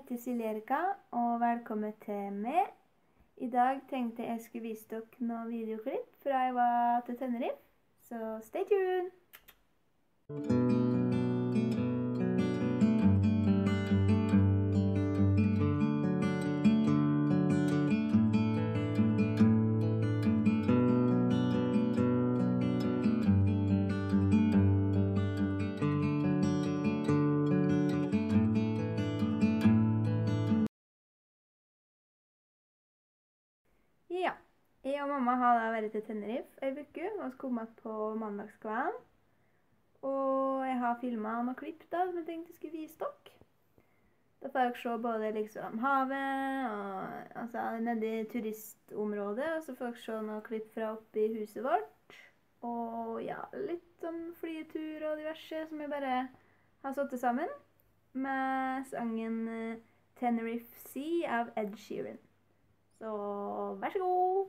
heter Silje Erika, og velkommen til meg. I dag tenkte jeg skulle vise dere noen videoklipp fra jeg var til Tenerife, så stay tuned! Jeg og mamma har da vært til Tenerife ei uke og kom igjen på mandagskvelden. Og jeg har filma noen klipp da, som jeg tenkte jeg skulle vise dere. Da får dere se både liksom havet og altså nedi turistområdet. Og så får dere se noen klipp fra oppi huset vårt. Og ja, litt sånn flytur og diverse som jeg bare har satt sammen. Med sangen eh, 'Tenerife Sea' av Ed Sheeran. Så vær så god.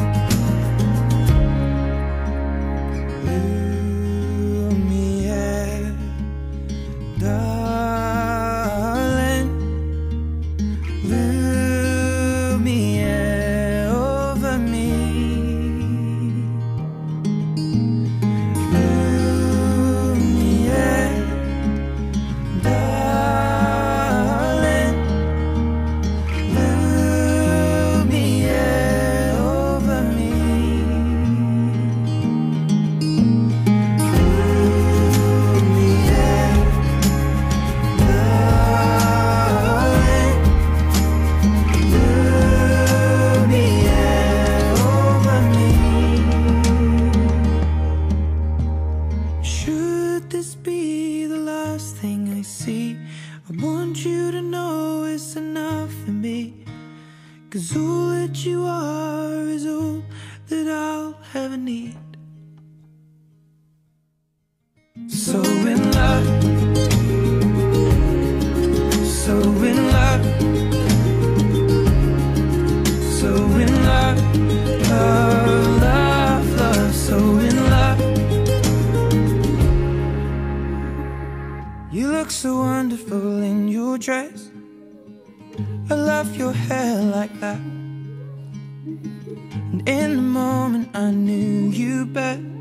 Should this be the last thing I see? I want you to know it's enough for me. Cause all that you are is all that I'll ever need. So in love, so so wonderful in your dress. I love your hair like that. And in the moment I knew you better.